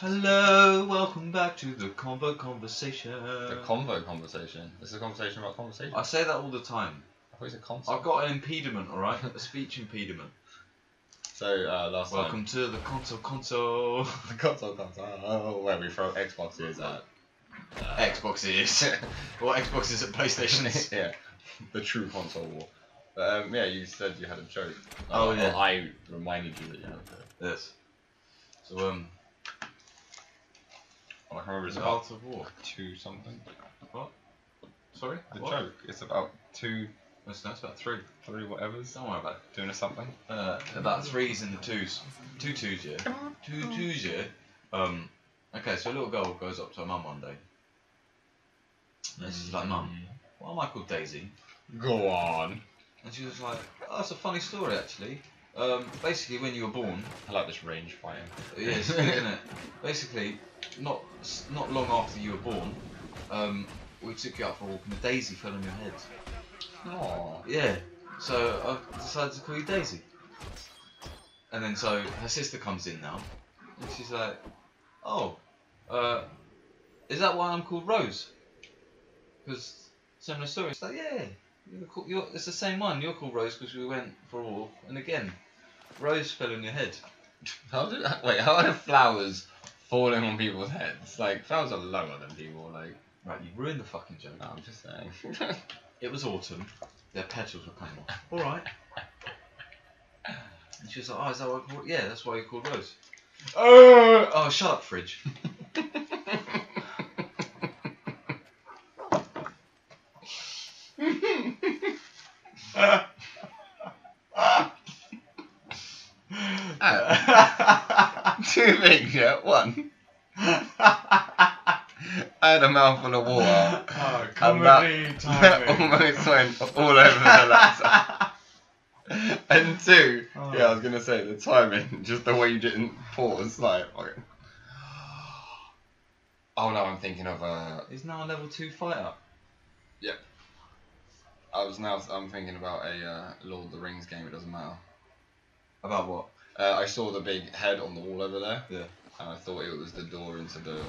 Hello, welcome back to the Convo Conversation. The convo conversation. This is a conversation about conversation. I say that all the time. I thought it was a concert. I've got an impediment, alright? a speech impediment. So uh, last Welcome to the console console. time, the console console where we throw Xboxes at uh, Xboxes. what Xboxes at PlayStations? yeah, the true console war. But, um, yeah, you said you had a joke. Oh, Uh, yeah. I reminded you that you had a joke. Yes. So, um, I can't remember. It's about Art of War. two something. What? Sorry? The What? joke. It's about two, That's, that's about three. three whatevers Don't worry about it. doing a something. Uh, about threes and the twos. Two twos, yeah. Two twos, yeah. Um, okay, so a little girl goes up to her mum one day. And she's like, Mum, why am I called Daisy? Go on. And she was like, oh, that's a funny story actually. Um, basically, when you were born, I like this range fighting. yeah, it's good, isn't it? Basically, not not long after you were born, um, we took you out for a walk and a daisy fell on your head. Aww. Yeah, so I decided to call you Daisy. And then so her sister comes in now, and she's like, "Oh, uh, is that why I'm called Rose? Because similar story." It's like, "Yeah, you're called, you're, it's the same one. You're called Rose because we went for a walk, and again, Rose fell on your head." How did wait? How are flowers falling on people's heads? Like flowers are lower than people. Like Right, you ruined the fucking joke. no, I'm just saying. It was autumn. Their petals were coming off. All right. And she was like, "Oh, is that what? I called? Yeah, that's why you called Rose." Oh, oh, shut up, fridge. Two things, yeah. One, I had a mouthful of water. oh, And that, that almost went all over the laptop. And two, Oh. yeah, I was gonna say the timing, just the way you didn't pause, like. okay. Oh no, I'm thinking of a. He's now a level two fighter. Yep. I was now I'm thinking about a uh, Lord of the Rings game. It doesn't matter. About what? Uh, I saw the big head on the wall over there. Yeah. And I thought it was the door into the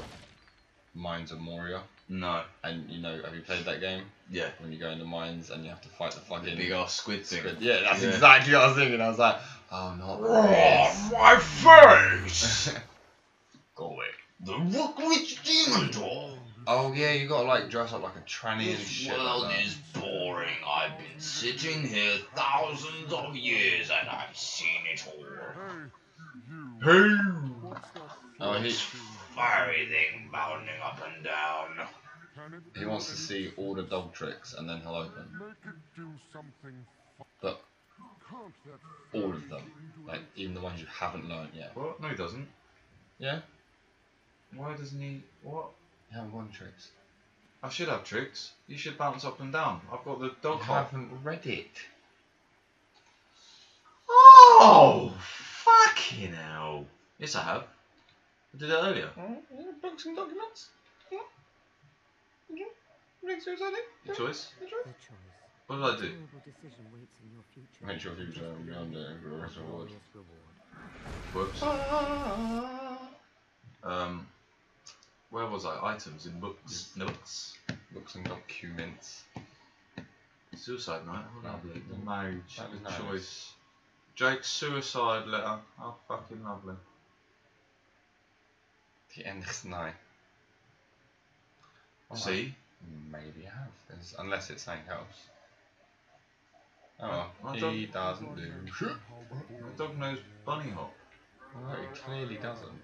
mines of Moria. No. And you know, have you played that game? Yeah. When you go in the mines and you have to fight the fucking Big ass squid thing. squid. Yeah, that's Yeah. exactly what I was thinking. I was like, oh, not this. my face! Go away. the Rookridge Demon Door. Oh yeah, you gotta like dress up like a tranny and This shit. world like that. is boring. I've been sitting here thousands of years and I've seen it all. Hey! Oh, he Fiery thing bounding up and down. he wants to see all the dog tricks and then he'll open. But all of them, like even the ones you haven't learned yet. What? No, he doesn't. Yeah. Why doesn't he? What? You haven't got any tricks. I should have tricks. You should bounce up and down. I've got the You dog hop. haven't read it. Oh, fucking hell. Yes, I have. I did it earlier. Books and documents. Make sure Your choice. The choice. What did I do? Terrible decision waits in your future. Make sure future and beyond it and glorious reward. Glorious reward. Whoops. Um, where was I? Items in books. Notes. Books and documents. Suicide night. Oh, lovely. The marriage. That was nice. choice. Jake's suicide letter. How fucking lovely. The endless night. Oh, See? Maybe I have. There's, unless it's something else. Oh, I he doesn't do shit. The dog knows bunny hop. No, he clearly doesn't.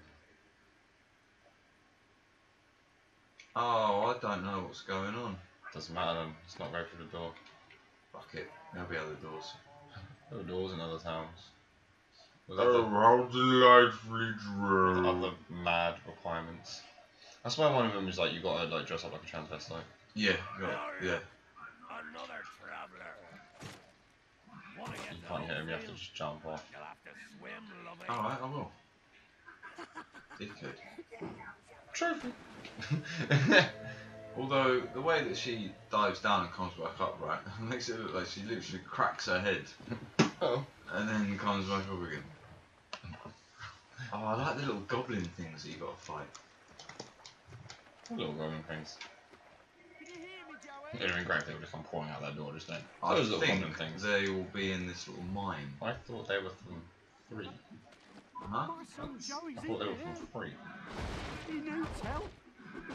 Oh, I don't know what's going on. Doesn't matter. It's not going through the door. Fuck it. There'll be other doors. There are doors in other towns. With Oh, other, how delightfully with droll. other mad requirements. That's why one of them is like you gotta like dress up like a transvestite. Yeah, yeah, yeah. Another traveler. You can't hit him. You have to just jump off. You'll have to swim, lovey. Alright, I will. Dickhead. Trophy. Although the way that she dives down and comes back up, right, makes it look like she literally cracks her head oh. and then comes back up again. Oh, I like the little goblin things that you got to fight. Little rolling things. Can you hear? It'd have been great if they would have come pouring out that door just then. I Those little think goblin things. they will be in this little mine. I thought they were from three. Huh? My Joey's I thought they were here. from three. He needs help.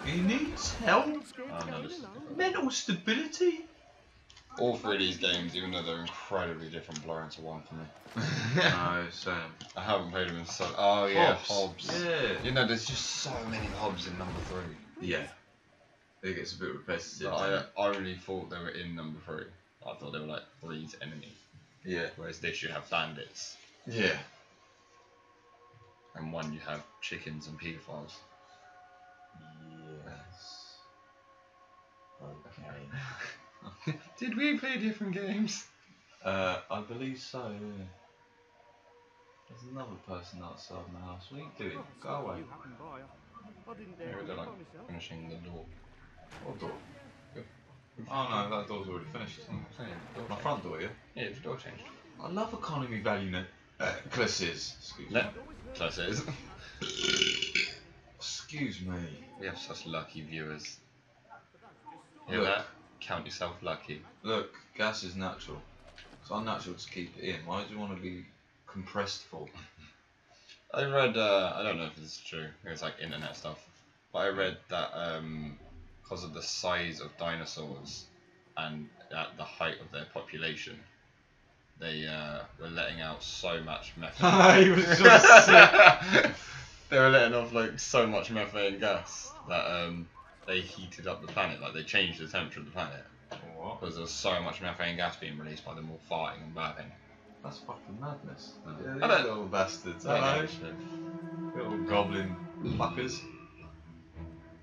He needs help. Oh, no, this is Mental stability. All three of these games, even though they're incredibly different, blur into one for me. no, Sam. I haven't played them in so. Oh yeah, Hobbs. Hobbs. Yeah. You know, there's just so many Hobbs in number three. Yeah. It gets a bit repetitive. I, I only thought they were in number three. I thought they were like three's enemy. Yeah. Whereas this you have bandits, Yeah. And one you have chickens and paedophiles. Yes. Okay. Did we play different games? Uh, I believe so. Yeah. There's another person outside my house. What are you doing? Oh, Go away. You happened by. I, I didn't dare Maybe look they're like finishing the door. What door? Oh no, that door's already finished. My front door, yeah. Yeah, the door changed. I love economy value net necklaces. Excuse me. Necklaces. Excuse me. we have such lucky viewers. Hear Look. that? Count yourself lucky. Look, gas is natural. It's unnatural to keep it in. Why do you want to be compressed for? I read, uh, I don't know if this is true, it's like internet stuff, but I read that um, because of the size of dinosaurs and at the height of their population, they uh, were letting out so much methane. he was just sick. they were letting off like so much methane gas that um, they heated up the planet, like they changed the temperature of the planet What? because there was so much methane gas being released by them all farting and burping. That's fucking madness. I Yeah, these don't- little bastards. I Hello. know. Little goblin fuckers.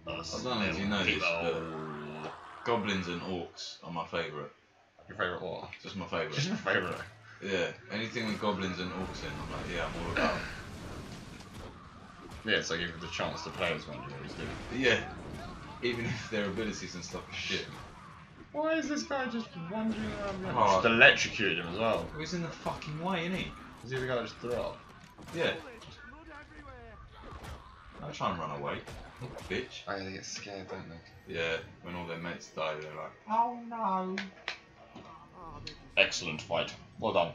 Us I don't know if you little know this, people. Goblins and orcs are my favourite. Your favourite what? Just my Just favourite. your favourite. yeah. Anything with goblins and orcs in, I'm like, yeah, I'm all about. Yeah, so give it the chance to play as one, you always do. Yeah. Even if their abilities and stuff are shit. Why is this guy just wandering around? the Oh. Just electrocuted him as well. He was in the fucking way, isn't he? Is he the guy that just threw up? Yeah. Bullets, blood everywhere. Don't try and run away. Bitch. Oh yeah, they get scared, don't they? Yeah, when all their mates die, they're like, oh no. They're just- Excellent fight. Well done.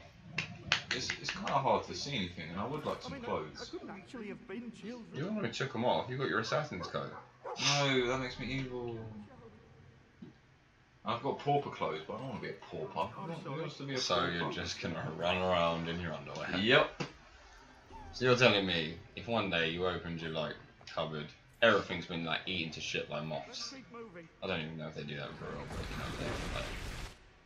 It's, it's kind of hard to see anything, and I would like some mean, I, I clothes. couldn't actually have been. You already took them off. You got your assassin's coat. No, that makes me evil. I've got pauper clothes, but I don't want to be a pauper. Oh, I want, to be a So pauper? you're just gonna run around in your underwear. Yep. So you're telling me if one day you opened your like cupboard, everything's been like eaten to shit by moths. I don't even know if they do that for real, but you know, they're, like,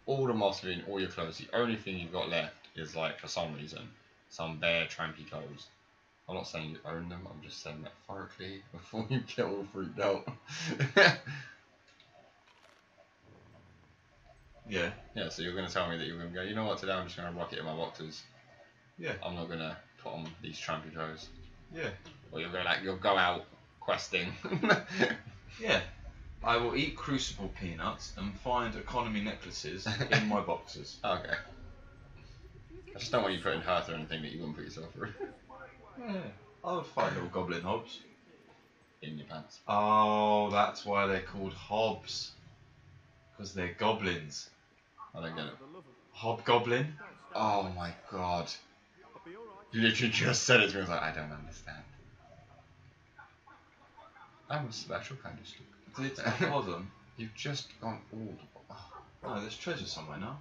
all the are in all your clothes. The only thing you've got left is like for some reason some bare trampy clothes. I'm not saying you own them. I'm just saying metaphorically before you get all freaked out. Yeah. yeah, so you're gonna tell me that you're gonna go. You know what? Today I'm just gonna rock it in my boxers. Yeah. I'm not gonna put on these trampy clothes. Yeah. Or you're gonna like you'll go out questing. Yeah. I will eat crucible peanuts and find economy necklaces in my boxes. okay. I just don't want you putting her through anything that you wouldn't put yourself through Yeah. I would find little goblin hobs. in your pants. Oh, that's why they're called hobs. Because they're goblins. I don't get it. For the love of Hobgoblin? Oh my god. I'll be alright. You literally just said it to me. I was like, I don't understand. I'm a special kind of stupid. Did I hold them? You've just gone all the oh, No, there's treasure somewhere now.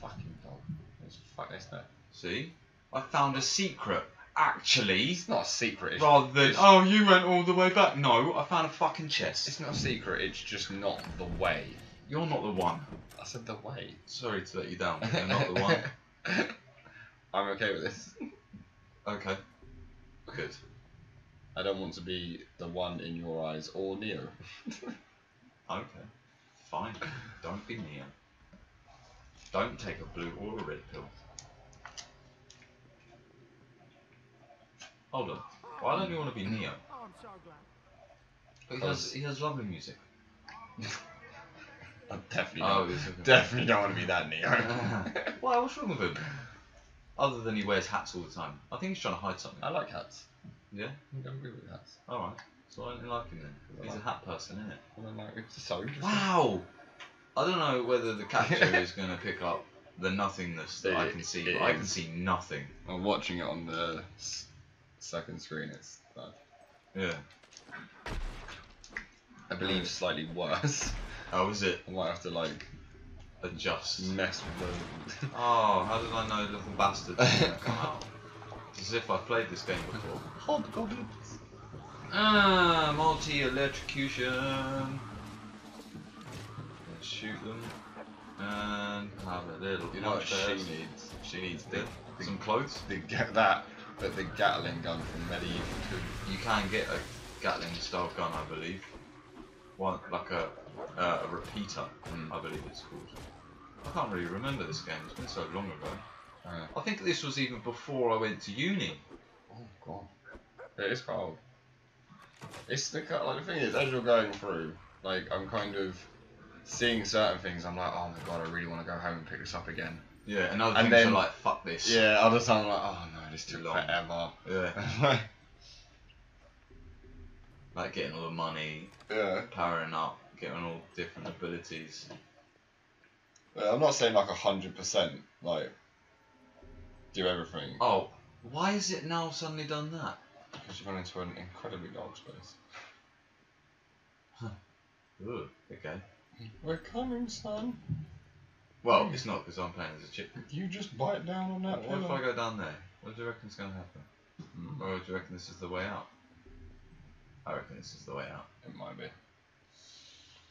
fucking dog. There's fuck this there. See? I found a secret. Actually, It's not a secret. It's, rather than it's, oh you went all the way back. No, I found a fucking chest. it's not a secret. It's just not the way. You're not the one. I said the way. Sorry to let you down. but You're not the one. I'm okay with this. Okay. Good. I don't want to be the one in your eyes or Neo. Okay. Fine. Don't be Neo. Don't take a blue or a red pill. Hold on. Why don't you want to be Neo? Oh, I'm so glad. He has, he has lovely music. I definitely Oh, don't, definitely don't want to be that Neo. Why? What's wrong with him? Other than he wears hats all the time. I think he's trying to hide something. I like hats. Yeah. I'm going with hats. Alright. So I don't like him then. He's a hat person, isn't it? And like, it's so interesting. Wow! I don't know whether the capture is going to pick up the nothingness that I can see, it but I can is. see nothing. I'm watching it on the s- second screen. It's, uh, Yeah. I believe, slightly worse. How is it? I might have to like Adjust. mess with the. Oh, how did I know little bastards was going to come out? It's as if I've played this game before. Hobgoblins. Ah, multi-electrocution. Let's shoot them. And have a little You know what she test. needs? She needs the, the, Some clothes. the get that, but the Gatling gun from Medieval 2. You can get a Gatling style gun, I believe. One like a uh, a repeater, Mm. I believe it's called. I can't really remember this game. It's been so long ago. Uh, I think this was even before I went to uni. oh god. It is quite old. It's the like the thing is, as you're going through, like I'm kind of seeing certain things. I'm like, oh my god, I really want to go home and pick this up again. Yeah, and other And things then- are like, fuck this. Yeah, other time I'm like, oh no, this took Long. forever. Yeah. Like getting all the money, yeah. powering up, getting all different abilities. Yeah, I'm not saying like hundred percent, like do everything. Oh, why is it now suddenly done that? Because you've gone into an incredibly dark space. Ugh, okay. We're coming, son. Well, it's not because I'm playing as a chick. You just bite down on that What if I go down there? What do you reckon's going to happen? Mm, Or do you reckon this is the way out? I reckon this is the way out. It might be.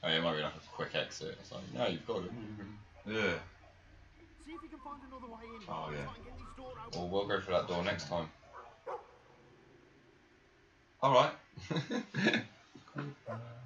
I mean, it might be like a quick exit. It's like, no, you've got it. Yeah. See if you can find another way in. Oh, yeah. Well, we'll go for that door next time. Alright.